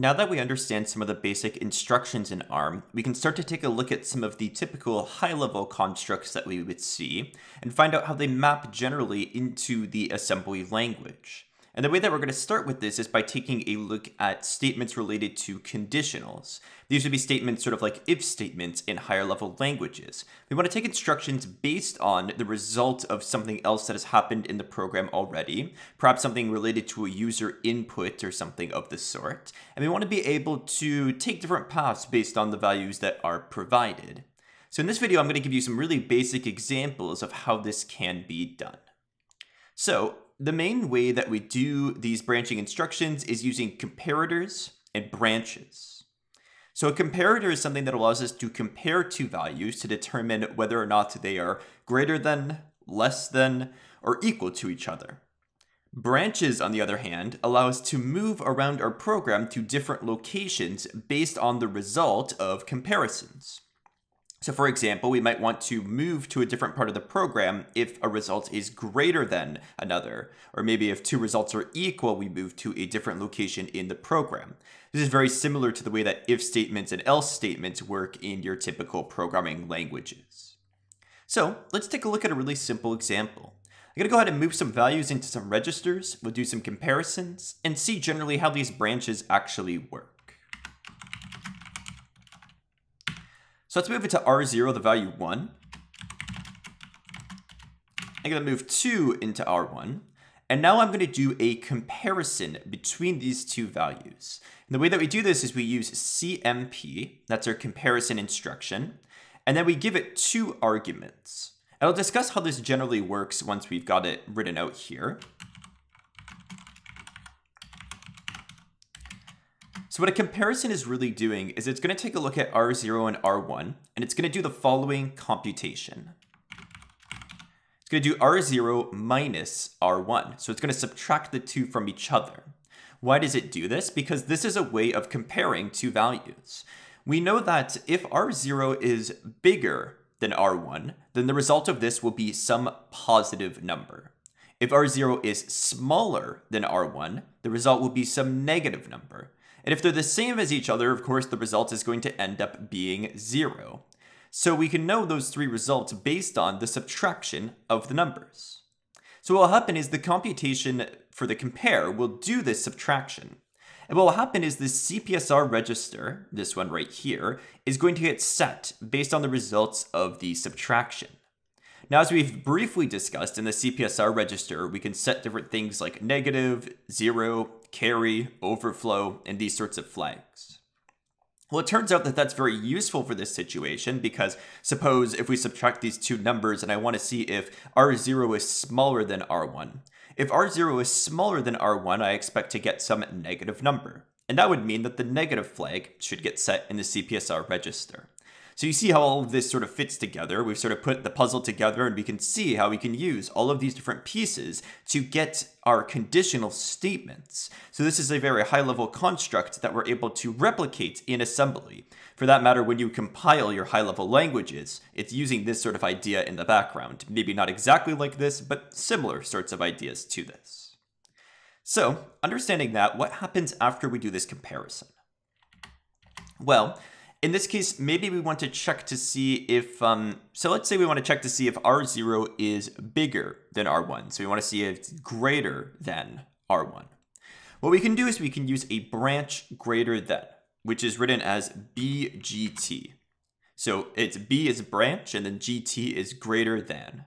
Now that we understand some of the basic instructions in ARM, we can start to take a look at some of the typical high-level constructs that we would see, and find out how they map generally into the assembly language. And the way that we're going to start with this is by taking a look at statements related to conditionals. These would be statements sort of like if statements in higher level languages. We want to take instructions based on the result of something else that has happened in the program already, perhaps something related to a user input or something of the sort. And we want to be able to take different paths based on the values that are provided. So in this video, I'm going to give you some really basic examples of how this can be done. So the main way that we do these branching instructions is using comparators and branches. So a comparator is something that allows us to compare two values to determine whether or not they are greater than, less than, or equal to each other. Branches, on the other hand, allow us to move around our program to different locations based on the result of comparisons. So for example, we might want to move to a different part of the program if a result is greater than another, or maybe if two results are equal, we move to a different location in the program. This is very similar to the way that if statements and else statements work in your typical programming languages. So let's take a look at a really simple example. I'm to go ahead and move some values into some registers, we'll do some comparisons, and see generally how these branches actually work. So let's move it to R0, the value 1. I'm going to move 2 into R1. And now I'm going to do a comparison between these two values. And the way that we do this is we use CMP, that's our comparison instruction, and then we give it two arguments. And I'll discuss how this generally works once we've got it written out here. So what a comparison is really doing is it's going to take a look at R0 and R1, and it's going to do the following computation. It's going to do R0 minus R1. So it's going to subtract the two from each other. Why does it do this? Because this is a way of comparing two values. We know that if R0 is bigger than R1, then the result of this will be some positive number. If R0 is smaller than R1, the result will be some negative number. And if they're the same as each other, of course, the result is going to end up being zero. So we can know those three results based on the subtraction of the numbers. So what will happen is the computation for the compare will do this subtraction. And what will happen is this CPSR register, this one right here, is going to get set based on the results of the subtraction. Now, as we've briefly discussed in the CPSR register, we can set different things like negative, zero, carry, overflow, and these sorts of flags. Well, it turns out that that's very useful for this situation because suppose if we subtract these two numbers and I want to see if R0 is smaller than R1. If R0 is smaller than R1, I expect to get some negative number. And that would mean that the negative flag should get set in the CPSR register. So you see how all of this sort of fits together. We've sort of put the puzzle together and we can see how we can use all of these different pieces to get our conditional statements. So this is a very high level construct that we're able to replicate in assembly. For that matter, when you compile your high level languages, it's using this sort of idea in the background. Maybe not exactly like this, but similar sorts of ideas to this. So, understanding that, what happens after we do this comparison? Well, in this case, maybe we want to check to see if, um, so let's say we want to check to see if R0 is bigger than R1. So we want to see if it's greater than R1. What we can do is we can use a branch greater than, which is written as BGT. So it's B is branch and then GT is greater than.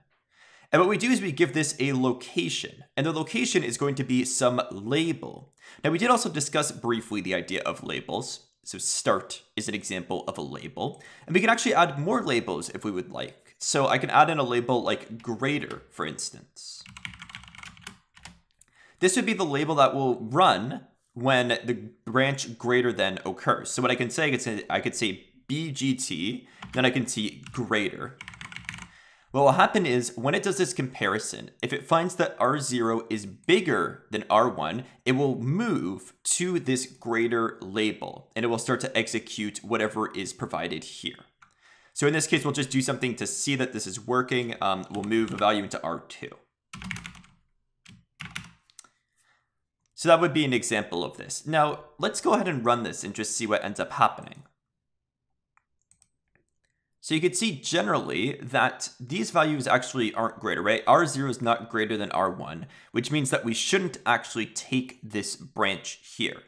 And what we do is we give this a location, and the location is going to be some label. Now we did also discuss briefly the idea of labels. So start is an example of a label. And we can actually add more labels if we would like. So I can add in a label like greater, for instance. This would be the label that will run when the branch greater than occurs. So what I can say, I could say, I could say BGT, then I can see greater. What will happen is when it does this comparison, if it finds that R0 is bigger than R1, it will move to this greater label and it will start to execute whatever is provided here. So in this case, we'll just do something to see that this is working. Um, we'll move a value into R2. So that would be an example of this. Now, let's go ahead and run this and just see what ends up happening. So you can see generally that these values actually aren't greater, right? R0 is not greater than R1, which means that we shouldn't actually take this branch here.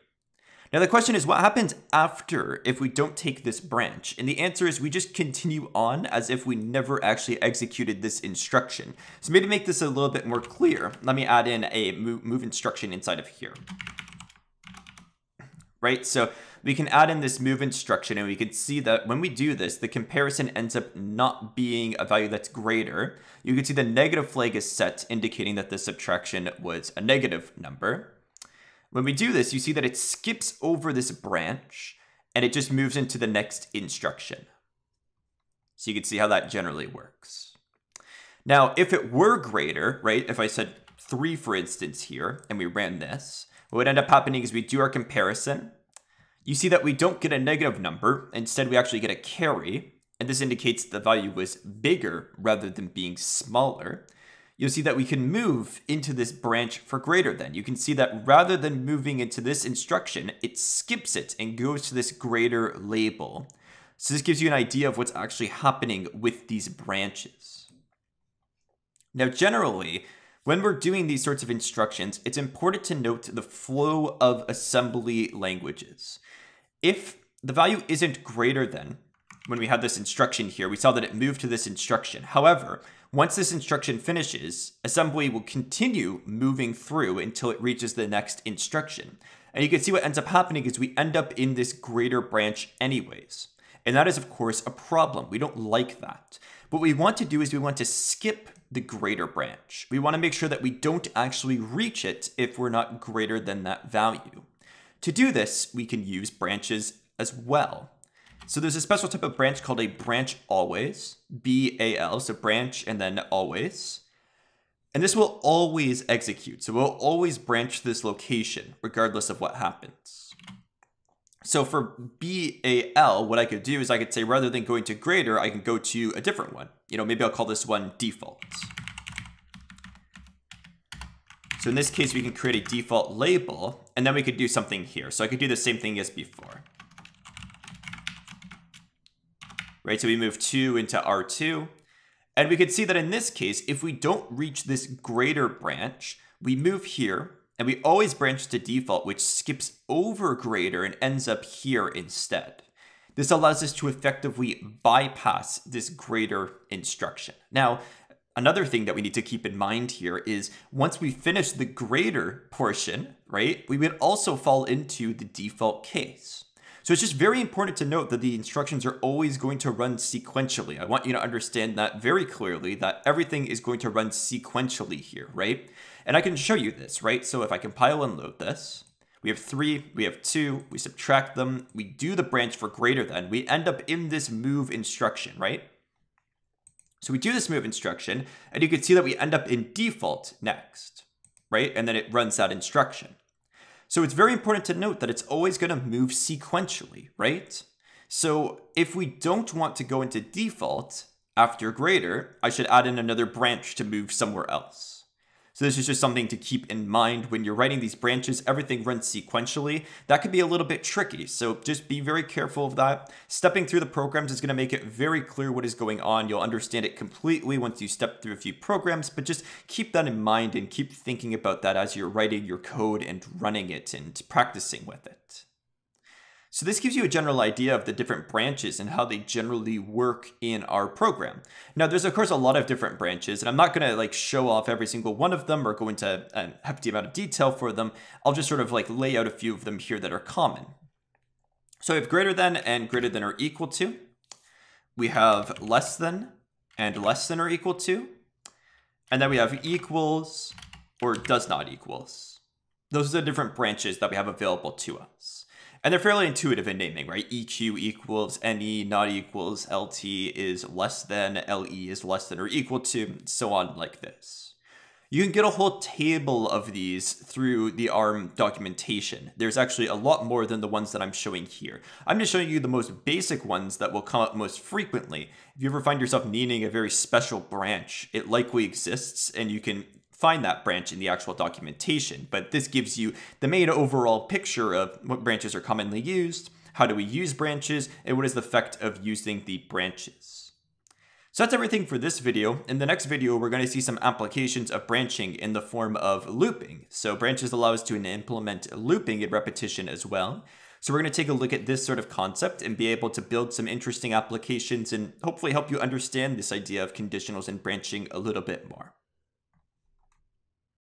Now the question is what happens after if we don't take this branch? And the answer is we just continue on as if we never actually executed this instruction. So maybe to make this a little bit more clear, let me add in a move instruction inside of here. Right, so we can add in this move instruction and we can see that when we do this, the comparison ends up not being a value that's greater. You can see the negative flag is set, indicating that the subtraction was a negative number. When we do this, you see that it skips over this branch and it just moves into the next instruction. So you can see how that generally works. Now, if it were greater, right, if I said 3, for instance, here, and we ran this, what would end up happening is we do our comparison. You see that we don't get a negative number. Instead, we actually get a carry. And this indicates the value was bigger rather than being smaller you'll see that we can move into this branch for greater than. You can see that rather than moving into this instruction, it skips it and goes to this greater label. So this gives you an idea of what's actually happening with these branches. Now, generally, when we're doing these sorts of instructions, it's important to note the flow of assembly languages. If the value isn't greater than, when we had this instruction here, we saw that it moved to this instruction. However, once this instruction finishes, assembly will continue moving through until it reaches the next instruction. And you can see what ends up happening is we end up in this greater branch anyways. And that is, of course, a problem. We don't like that. What we want to do is we want to skip the greater branch. We want to make sure that we don't actually reach it if we're not greater than that value. To do this, we can use branches as well. So there's a special type of branch called a branch always, B-A-L, so branch and then always. And this will always execute. So we'll always branch this location regardless of what happens. So for BAL, what I could do is I could say rather than going to greater, I can go to a different one. You know, maybe I'll call this one default. So in this case, we can create a default label, and then we could do something here. So I could do the same thing as before. right? So we move 2 into R2. And we could see that in this case, if we don't reach this greater branch, we move here, and we always branch to default, which skips over greater and ends up here instead. This allows us to effectively bypass this greater instruction. Now, another thing that we need to keep in mind here is once we finish the greater portion, right, we would also fall into the default case. So it's just very important to note that the instructions are always going to run sequentially. I want you to understand that very clearly that everything is going to run sequentially here, right? And I can show you this, right? So if I compile and load this, we have three, we have two, we subtract them, we do the branch for greater than, we end up in this move instruction, right? So we do this move instruction, and you can see that we end up in default next, right? And then it runs that instruction. So it's very important to note that it's always going to move sequentially, right? So if we don't want to go into default after greater, I should add in another branch to move somewhere else. So this is just something to keep in mind when you're writing these branches, everything runs sequentially. That could be a little bit tricky, so just be very careful of that. Stepping through the programs is gonna make it very clear what is going on. You'll understand it completely once you step through a few programs, but just keep that in mind and keep thinking about that as you're writing your code and running it and practicing with it. So this gives you a general idea of the different branches and how they generally work in our program. Now there's of course a lot of different branches and I'm not gonna like show off every single one of them or go into a hefty amount of detail for them. I'll just sort of like lay out a few of them here that are common. So we have greater than and greater than or equal to. We have less than and less than or equal to. And then we have equals or does not equals. Those are the different branches that we have available to us. And they're fairly intuitive in naming, right? EQ equals NE, not equals LT is less than, LE is less than or equal to, so on like this. You can get a whole table of these through the ARM documentation. There's actually a lot more than the ones that I'm showing here. I'm just showing you the most basic ones that will come up most frequently. If you ever find yourself needing a very special branch, it likely exists and you can find that branch in the actual documentation, but this gives you the main overall picture of what branches are commonly used, how do we use branches, and what is the effect of using the branches. So that's everything for this video. In the next video, we're going to see some applications of branching in the form of looping. So branches allow us to implement looping and repetition as well. So we're going to take a look at this sort of concept and be able to build some interesting applications and hopefully help you understand this idea of conditionals and branching a little bit more.